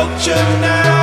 culture now.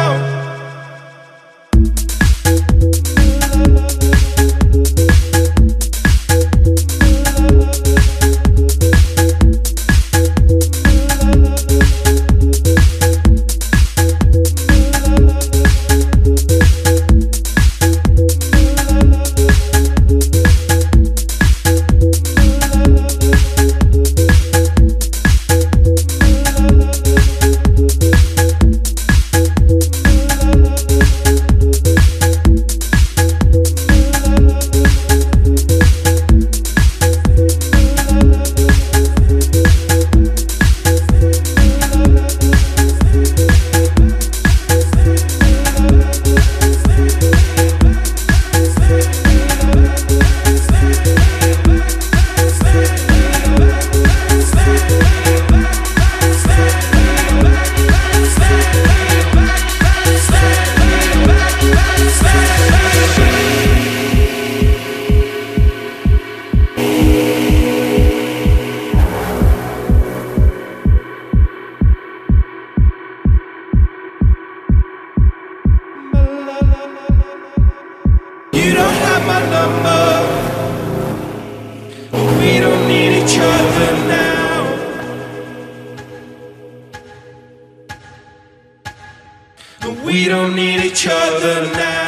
We don't have my number. We don't need each other now. We don't need each other now.